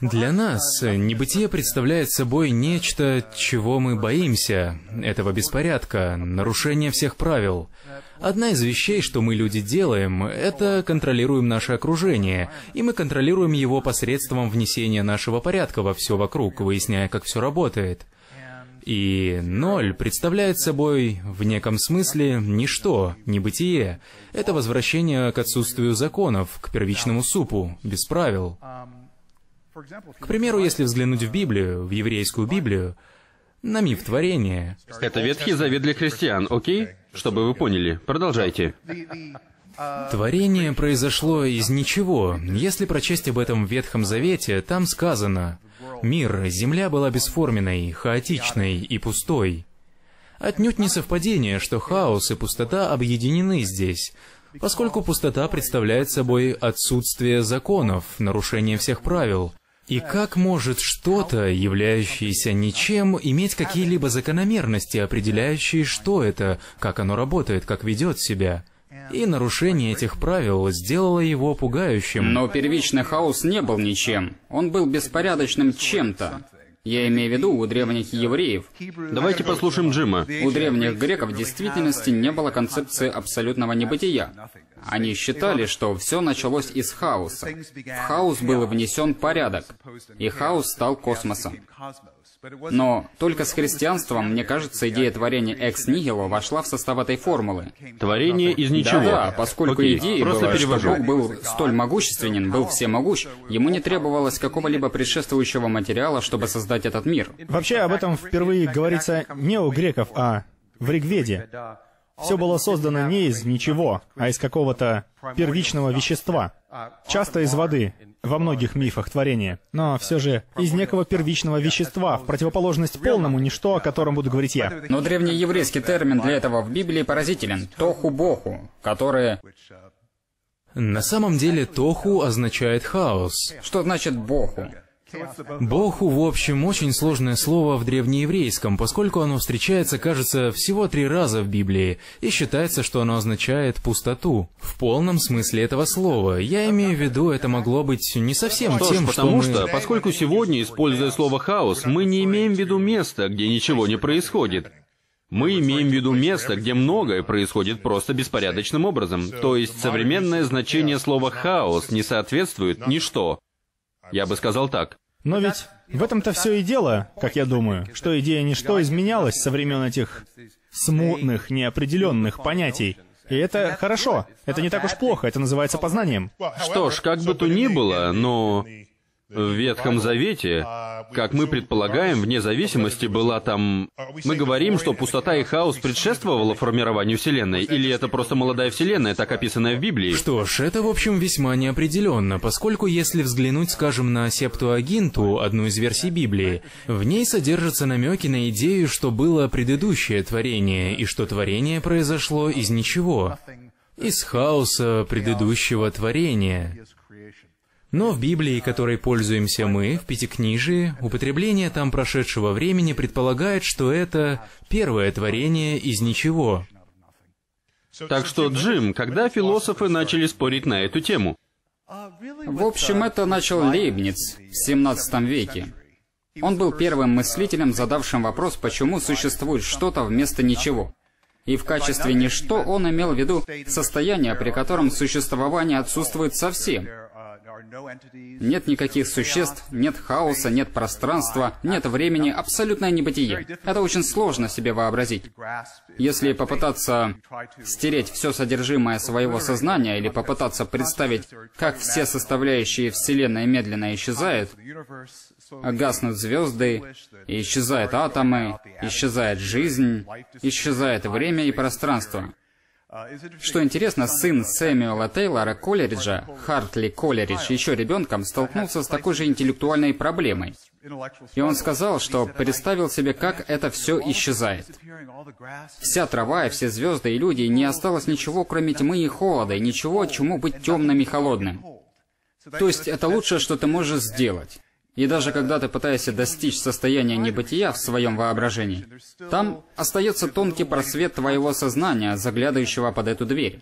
Для нас небытие представляет собой нечто, чего мы боимся, этого беспорядка, нарушения всех правил. Одна из вещей, что мы люди делаем, это контролируем наше окружение, и мы контролируем его посредством внесения нашего порядка во все вокруг, выясняя, как все работает. И ноль представляет собой, в неком смысле, ничто, небытие. Это возвращение к отсутствию законов, к первичному супу, без правил. К примеру, если взглянуть в Библию, в еврейскую Библию, на миф творения. Это Ветхий Завет для христиан, окей? Чтобы вы поняли. Продолжайте. Творение произошло из ничего. Если прочесть об этом в Ветхом Завете, там сказано «Мир, земля была бесформенной, хаотичной и пустой». Отнюдь не совпадение, что хаос и пустота объединены здесь, поскольку пустота представляет собой отсутствие законов, нарушение всех правил, и как может что-то, являющееся ничем, иметь какие-либо закономерности, определяющие, что это, как оно работает, как ведет себя? И нарушение этих правил сделало его пугающим. Но первичный хаос не был ничем. Он был беспорядочным чем-то. Я имею в виду у древних евреев. Давайте послушаем Джима. У древних греков в действительности не было концепции абсолютного небытия. Они считали, что все началось из хаоса. В хаос был внесен порядок, и хаос стал космосом. Но только с христианством, мне кажется, идея творения экс нигило вошла в состав этой формулы. Творение из ничего. Да, поскольку Окей, идея просто была, перевожу. что Бог был столь могущественен, был всемогущ, ему не требовалось какого-либо предшествующего материала, чтобы создать этот мир. Вообще об этом впервые говорится не у греков, а в Ригведе. Все было создано не из ничего, а из какого-то первичного вещества. Часто из воды, во многих мифах творения, но все же из некого первичного вещества, в противоположность полному ничто, о котором буду говорить я. Но древнееврейский термин для этого в Библии поразителен — тоху-боху, которое... На самом деле тоху означает хаос. Что значит боху? Боху, в общем, очень сложное слово в древнееврейском, поскольку оно встречается, кажется, всего три раза в Библии, и считается, что оно означает «пустоту». В полном смысле этого слова. Я имею в виду, это могло быть не совсем Что ж, тем, потому что, что, мы... поскольку сегодня, используя слово «хаос», мы не имеем в виду место, где ничего не происходит. Мы имеем в виду место, где многое происходит просто беспорядочным образом. То есть современное значение слова «хаос» не соответствует «ничто». Я бы сказал так. Но ведь в этом-то все и дело, как я думаю, что идея ничто изменялась со времен этих смутных, неопределенных понятий. И это хорошо. Это не так уж плохо, это называется познанием. Что ж, как бы то ни было, но в Ветхом Завете, как мы предполагаем, вне зависимости была там... Мы говорим, что пустота и хаос предшествовало формированию Вселенной, или это просто молодая Вселенная, так описанная в Библии? Что ж, это, в общем, весьма неопределенно, поскольку если взглянуть, скажем, на Септуагинту, одну из версий Библии, в ней содержатся намеки на идею, что было предыдущее творение, и что творение произошло из ничего, из хаоса предыдущего творения. Но в Библии, которой пользуемся мы, в Пятикнижии, употребление там прошедшего времени предполагает, что это первое творение из ничего. Так что, Джим, когда философы начали спорить на эту тему? В общем, это начал Лейбниц в 17 веке. Он был первым мыслителем, задавшим вопрос, почему существует что-то вместо ничего. И в качестве ничто он имел в виду состояние, при котором существование отсутствует совсем. Нет никаких существ, нет хаоса, нет пространства, нет времени, абсолютное небытие. Это очень сложно себе вообразить. Если попытаться стереть все содержимое своего сознания или попытаться представить, как все составляющие Вселенной медленно исчезают, гаснут звезды, исчезают атомы, исчезает жизнь, исчезает время и пространство. Что интересно, сын Сэмюэла Тейлора Колериджа, Хартли Колеридж, еще ребенком столкнулся с такой же интеллектуальной проблемой. И он сказал, что представил себе, как это все исчезает. Вся трава и все звезды и люди, не осталось ничего, кроме тьмы и холода, и ничего, чему быть темным и холодным. То есть это лучшее, что ты можешь сделать. И даже когда ты пытаешься достичь состояния небытия в своем воображении, там остается тонкий просвет твоего сознания, заглядывающего под эту дверь.